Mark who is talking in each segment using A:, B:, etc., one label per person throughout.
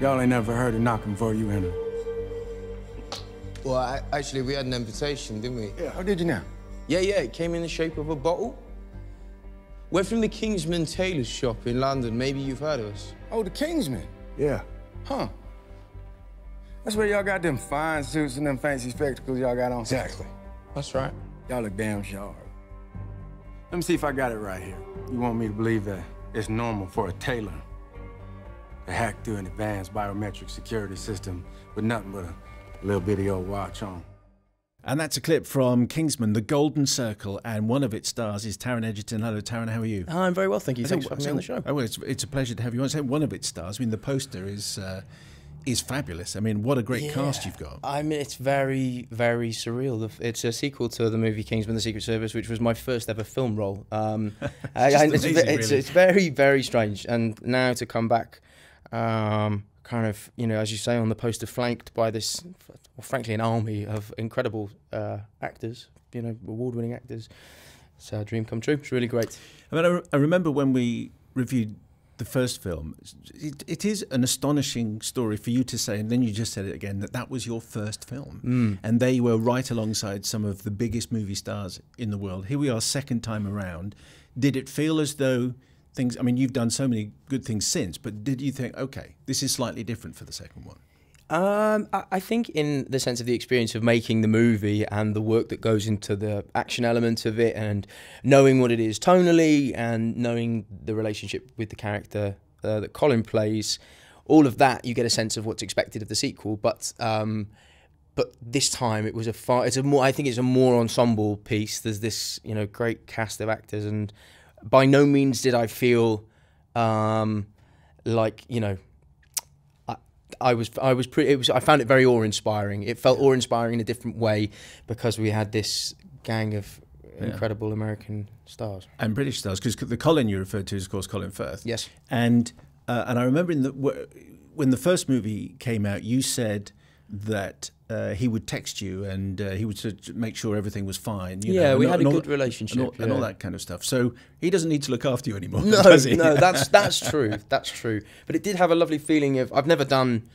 A: Y'all ain't never heard of knocking before you enter.
B: Well, I, actually, we had an invitation, didn't we?
A: Yeah, how did you know?
B: Yeah, yeah, it came in the shape of a bottle. We're from the Kingsman Tailor's shop in London. Maybe you've heard of us.
A: Oh, the Kingsman. Yeah. Huh. That's where y'all got them fine suits and them fancy spectacles y'all got on.
B: Exactly. That's right.
A: Y'all look damn sharp. Let me see if I got it right here. You want me to believe that it's normal for a tailor to hack through an advanced biometric security system with nothing but a little bitty old watch on.
C: And that's a clip from Kingsman, The Golden Circle, and one of its stars is Taron Egerton. Hello, Taron, how are you?
D: I'm very well, thank you. Thanks for having me on the show.
C: Oh, well, it's, it's a pleasure to have you on. So one of its stars, I mean, the poster is uh, is fabulous. I mean, what a great
D: Yeah.
C: cast you've got.
D: I mean, it's very, very surreal. It's a sequel to the movie Kingsman: The Secret Service, which was my first ever film role. Um, I- I-
C: amazing,
D: ve- it's,
C: really.
D: it's very, very strange. And now to come back, um, kind of, you know, as you say on the poster, flanked by this, well, frankly, an army of incredible uh, actors. You know, award-winning actors. It's a dream come true. It's really great.
C: I mean, I, re- I remember when we reviewed the first film, it, it is an astonishing story for you to say, and then you just said it again, that that was your first film.
D: Mm.
C: And they were right alongside some of the biggest movie stars in the world. Here we are, second time around. Did it feel as though things, I mean, you've done so many good things since, but did you think, okay, this is slightly different for the second one?
D: Um, I, think in the sense of the experience of making the movie and the work that goes into the action element of it, and knowing what it is tonally, and knowing the relationship with the character uh, that Colin plays, all of that, you get a sense of what's expected of the sequel. But um, but this time it was a far. It's a more. I think it's a more ensemble piece. There's this you know great cast of actors, and by no means did I feel um, like you know I was I was pretty. It was I found it very awe inspiring. It felt awe inspiring in a different way because we had this gang of incredible American stars.
C: And British stars, because the Colin you referred to is, of course, Colin Firth.
D: Yes.
C: And uh, and I remember in the when the first movie came out, you said that uh, he would text you and uh, he would make sure everything was fine. You
D: Yeah,
C: know,
D: we had a
C: all-
D: good relationship,
C: and all, and all that kind of stuff. So he doesn't need to look after you anymore,
D: No,
C: does he?
D: no, that's that's true. That's true. But it did have a lovely feeling of I've never done.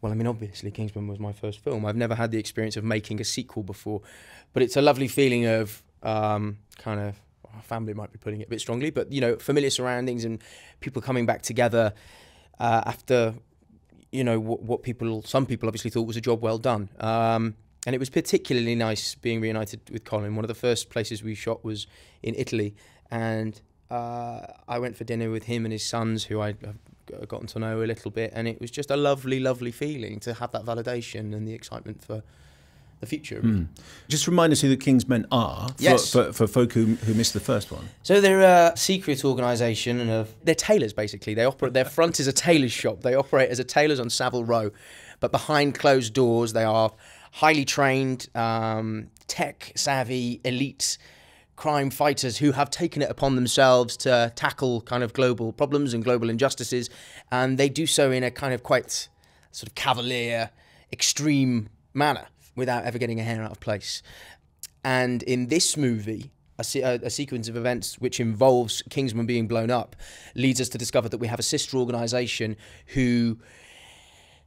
D: Well, I mean, obviously, Kingsman was my first film. I've never had the experience of making a sequel before, but it's a lovely feeling of um, kind of. Our family might be putting it a bit strongly, but you know, familiar surroundings and people coming back together uh, after, you know, what, what people, some people obviously thought was a job well done. Um, and it was particularly nice being reunited with Colin. One of the first places we shot was in Italy, and uh, I went for dinner with him and his sons, who I have gotten to know a little bit, and it was just a lovely, lovely feeling to have that validation and the excitement for the future.
C: Hmm. Just remind us who the Kingsmen are for,
D: Yes.
C: for, for folk who, who missed the first one.
D: So they're a secret organisation, and of they're tailors basically. They operate. Their front is a tailor's shop. They operate as a tailors on Savile Row, but behind closed doors, they are highly trained, um, tech savvy, elite crime fighters who have taken it upon themselves to tackle kind of global problems and global injustices, and they do so in a kind of quite sort of cavalier, extreme manner without ever getting a hair out of place. And in this movie, a, se- a, a sequence of events which involves Kingsman being blown up leads us to discover that we have a sister organization who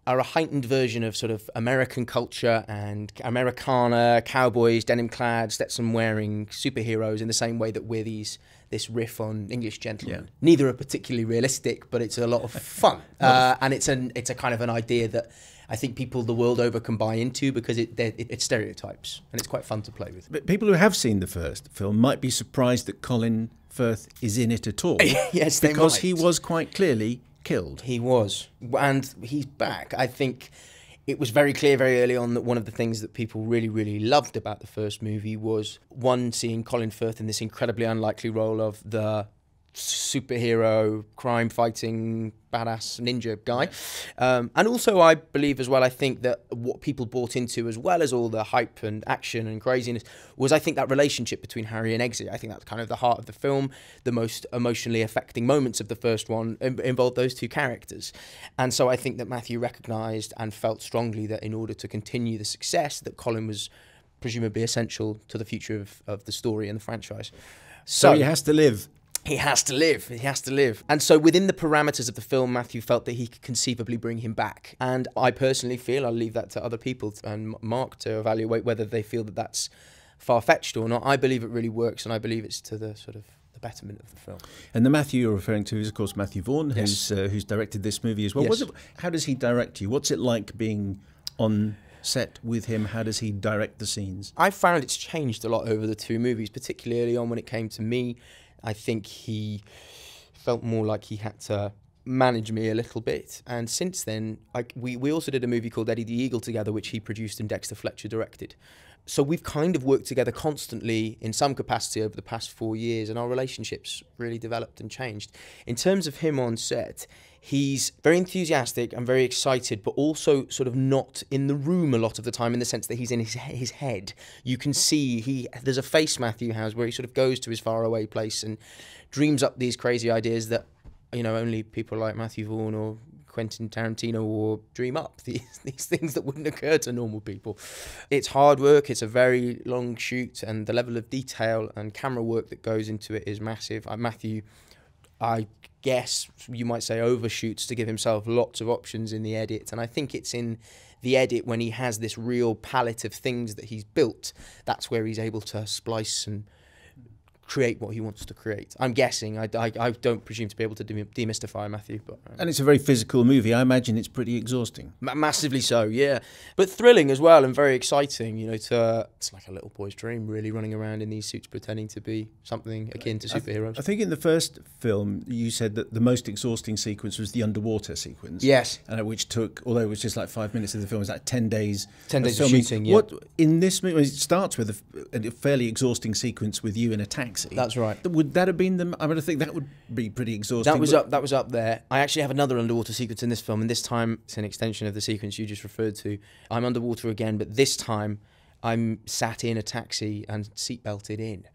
D: are a heightened version of sort of American culture and Americana, cowboys, denim clad, Stetson wearing superheroes in the same way that we're these this riff on English gentlemen. Neither are particularly realistic, but it's a lot of fun, uh, and it's an it's a kind of an idea that I think people the world over can buy into because it it, it's stereotypes and it's quite fun to play with.
C: But people who have seen the first film might be surprised that Colin Firth is in it at all.
D: Yes,
C: because he was quite clearly killed.
D: He was, and he's back. I think it was very clear very early on that one of the things that people really, really loved about the first movie was one seeing Colin Firth in this incredibly unlikely role of the superhero, crime fighting, badass ninja guy. Um, and also, I believe as well, I think that what people bought into, as well as all the hype and action and craziness, was I think that relationship between Harry and Eggsy. I think that's kind of the heart of the film. The most emotionally affecting moments of the first one in- involved those two characters. And so I think that Matthew recognised and felt strongly that in order to continue the success, that Colin was presumably essential to the future of, of the story and the franchise.
C: So he has to live.
D: He has to live. He has to live. And so, within the parameters of the film, Matthew felt that he could conceivably bring him back. And I personally feel I'll leave that to other people and Mark to evaluate whether they feel that that's far fetched or not. I believe it really works, and I believe it's to the sort of the betterment of the film.
C: And the Matthew you're referring to is, of course, Matthew Vaughn,
D: Yes.
C: who's uh, who's directed this movie as well.
D: Yes.
C: It, how does he direct you? What's it like being on set with him? How does he direct the scenes?
D: I found it's changed a lot over the two movies, particularly early on when it came to me. I think he felt more like he had to manage me a little bit. And since then, I, we, we also did a movie called Eddie the Eagle together, which he produced and Dexter Fletcher directed. So we've kind of worked together constantly in some capacity over the past four years, and our relationships really developed and changed. In terms of him on set, he's very enthusiastic and very excited, but also sort of not in the room a lot of the time in the sense that he's in his, his head. You can see he there's a face Matthew has where he sort of goes to his faraway place and dreams up these crazy ideas that you know only people like Matthew Vaughn or Quentin Tarantino or dream up these these things that wouldn't occur to normal people. It's hard work. It's a very long shoot, and the level of detail and camera work that goes into it is massive. Uh, Matthew, I guess you might say overshoots to give himself lots of options in the edit, and I think it's in the edit when he has this real palette of things that he's built. That's where he's able to splice and create what he wants to create. I'm guessing. I, I, I don't presume to be able to demystify Matthew, but uh,
C: And it's a very physical movie. I imagine it's pretty exhausting.
D: Ma- massively so, yeah. But thrilling as well and very exciting, you know, to it's like a little boy's dream really running around in these suits pretending to be something akin to superheroes.
C: I think in the first film you said that the most exhausting sequence was the underwater sequence.
D: Yes.
C: Uh, which took, although it was just like five minutes of the film, it was like ten days.
D: 10 days of
C: filming.
D: shooting, yeah.
C: What in this movie? It starts with a, a fairly exhausting sequence with you in a taxi.
D: That's right.
C: Would that have been the? I mean, I think that would be pretty exhausting.
D: That was up that was up there. I actually have another underwater sequence in this film, and this time it's an extension of the sequence you just referred to. I'm underwater again, but this time I'm sat in a taxi and seatbelted in.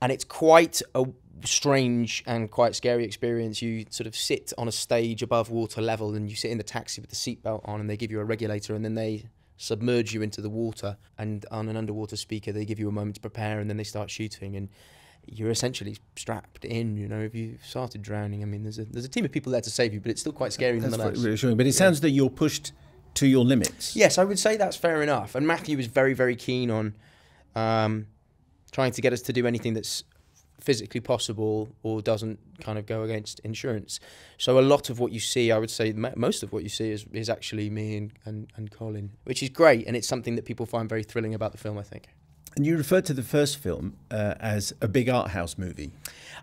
D: And it's quite a strange and quite scary experience. You sort of sit on a stage above water level and you sit in the taxi with the seatbelt on and they give you a regulator and then they submerge you into the water and on an underwater speaker they give you a moment to prepare and then they start shooting and you're essentially strapped in. You know, if you started drowning, I mean, there's a there's a team of people there to save you, but it's still quite scary
C: That's
D: nonetheless.
C: reassuring. But it sounds that you're pushed to your limits.
D: Yes, I would say that's fair enough. And Matthew was very very keen on um, trying to get us to do anything that's physically possible or doesn't kind of go against insurance. So a lot of what you see, I would say most of what you see is, is actually me and, and, and Colin, which is great. And it's something that people find very thrilling about the film, I think.
C: And you referred to the first film uh, as a big art house movie.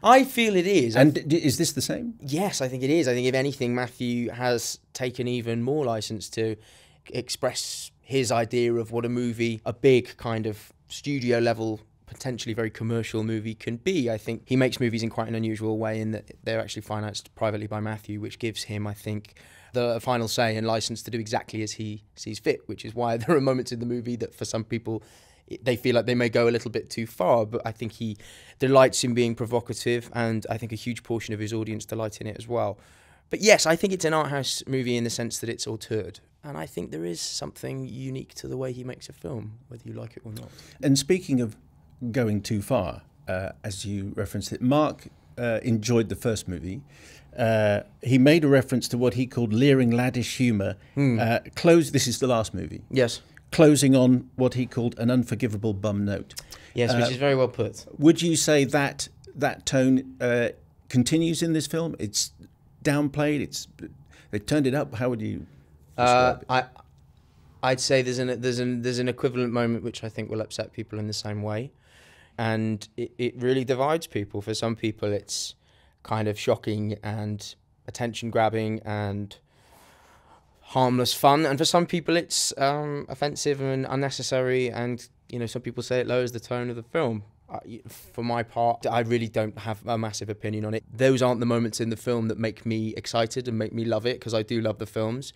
D: I feel it is.
C: And is this the same?
D: Yes, I think it is. I think if anything, Matthew has taken even more license to express his idea of what a movie, a big kind of studio level, potentially very commercial movie can be. I think he makes movies in quite an unusual way in that they're actually financed privately by Matthew, which gives him, I think, the final say and license to do exactly as he sees fit, which is why there are moments in the movie that for some people they feel like they may go a little bit too far, but I think he delights in being provocative, and I think a huge portion of his audience delight in it as well. But yes, I think it's an art house movie in the sense that it's altered, and I think there is something unique to the way he makes a film, whether you like it or not.
C: And speaking of going too far, uh, as you referenced it, Mark uh, enjoyed the first movie. Uh, he made a reference to what he called leering laddish humour. Uh, close. This is the last movie.
D: Yes,
C: Closing on what he called an unforgivable bum note.
D: yes, which is very well put.
C: Would you say that that tone uh, continues in this film? It's downplayed. It's they turned it up. How would you?
D: Uh? I, I'd say there's an there's an there's an equivalent moment which I think will upset people in the same way, and it, it really divides people. For some people, it's kind of shocking and attention grabbing and harmless fun, and for some people, it's um, offensive and unnecessary. And you know, some people say it lowers the tone of the film. I, for my part, I really don't have a massive opinion on it. Those aren't the moments in the film that make me excited and make me love it because I do love the films.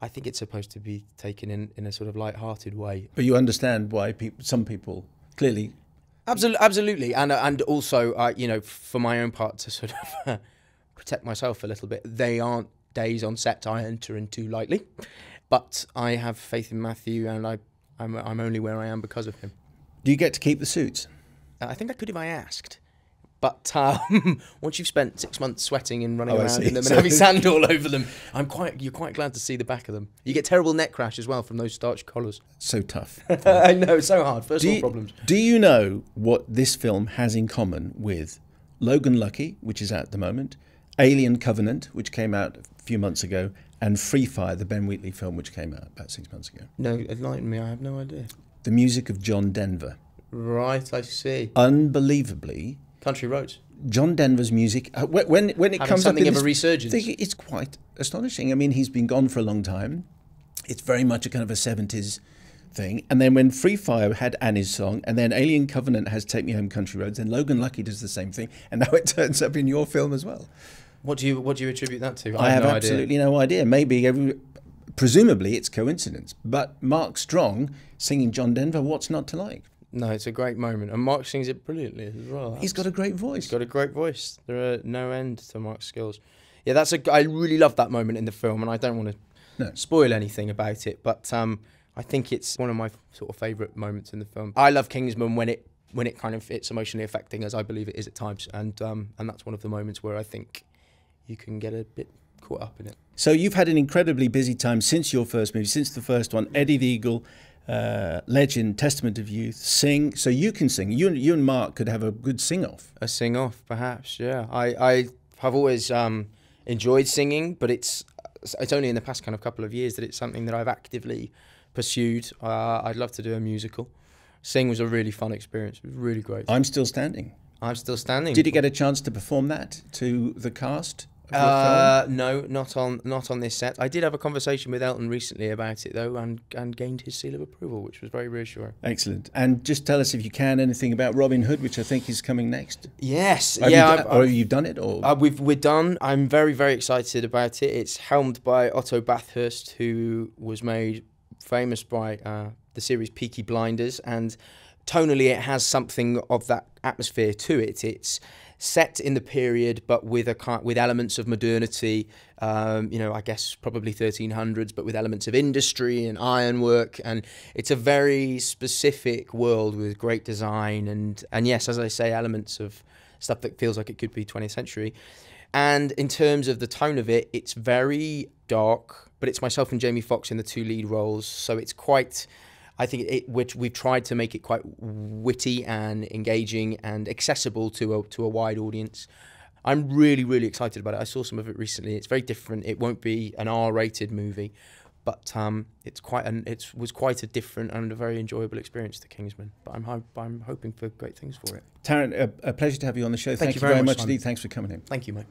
D: I think it's supposed to be taken in, in a sort of light-hearted way.
C: but you understand why people, some people clearly.
D: Absolutely, absolutely, and uh, and also, uh, you know, for my own part, to sort of protect myself a little bit. They aren't days on set I enter into lightly, but I have faith in Matthew, and I I'm I'm only where I am because of him.
C: Do you get to keep the suits?
D: Uh, I think I could if I asked. But um, once you've spent six months sweating and running
C: Oh,
D: around in them and having sand all over them, I'm quite you're quite glad to see the back of them. You get terrible neck crash as well from those starch collars.
C: So tough.
D: I know so hard. First
C: do,
D: world problems.
C: do you know what this film has in common with Logan Lucky, which is out at the moment, Alien Covenant, which came out a few months ago, and Free Fire, the Ben Wheatley film, which came out about six months ago?
D: No, enlighten me. I have no idea.
C: The music of John Denver.
D: Right, I see.
C: Unbelievably,
D: Country roads.
C: John Denver's music, uh, when, when it
D: Having
C: comes
D: something
C: up in
D: of a resurgence.
C: thing, it's quite astonishing. I mean, he's been gone for a long time. It's very much a kind of a 70s thing. And then when Free Fire had Annie's song, and then Alien Covenant has Take Me Home Country Roads, and Logan Lucky does the same thing, and now it turns up in your film as well.
D: What do you what do you attribute that to?
C: I, have
D: no
C: absolutely no idea. Maybe every, presumably it's coincidence. But Mark Strong singing John Denver, what's not to like?
D: No, it's a great moment, and Mark sings it brilliantly as well.
C: He's got a great voice.
D: He's got a great voice. There are no end to Mark's skills. Yeah, that's a. I really love that moment in the film, and I don't want to
C: No.
D: spoil anything about it, but um, I think it's one of my sort of favourite moments in the film. I love Kingsman when it when it kind of it's emotionally affecting, as I believe it is at times, and um, and that's one of the moments where I think you can get a bit caught up in it.
C: So you've had an incredibly busy time since your first movie, since the first one, Eddie the Eagle, uh, Legend, Testament of Youth, Sing. So you can sing. You, and- you and Mark could have a good sing-off.
D: A sing off, perhaps. Yeah, I I have always um, enjoyed singing, but it's it's only in the past kind of couple of years that it's something that I've actively pursued. Uh, I'd love to do a musical. Sing was a really fun experience. It was really great.
C: I'm still standing.
D: I'm still standing.
C: Did you get a chance to perform that to the cast? Of your film?
D: Uh, no, not on not on this set. I did have a conversation with Elton recently about it though, and and gained his seal of approval, which was very reassuring.
C: Excellent. And just tell us if you can anything about Robin Hood, which I think is coming next.
D: Yes,
C: Have
D: yeah.
C: you or
D: I've-
C: you've done it, or
D: Uh, we've we're done. I'm very very excited about it. It's helmed by Otto Bathurst, who was made famous by uh, the series Peaky Blinders, and tonally it has something of that atmosphere to it. It's set in the period, but with a with elements of modernity. Um, you know, I guess probably 1300s, but with elements of industry and ironwork, and it's a very specific world with great design and and yes, as I say, elements of stuff that feels like it could be 20th century. And in terms of the tone of it, it's very dark, but it's myself and Jamie Foxx in the two lead roles, so it's quite. I think it, which we've tried to make it quite witty and engaging and accessible to a to a wide audience. I'm really really excited about it. I saw some of it recently. It's very different. It won't be an R-rated movie, but um, it's quite an it was quite a different and a very enjoyable experience to Kingsman. But I'm ho- I'm hoping for great things for it.
C: Taron, a, a pleasure to have you on the show. Thank,
D: you
C: you very
D: very
C: much
D: much,
C: indeed. Thanks for coming in.
D: Thank you, mate.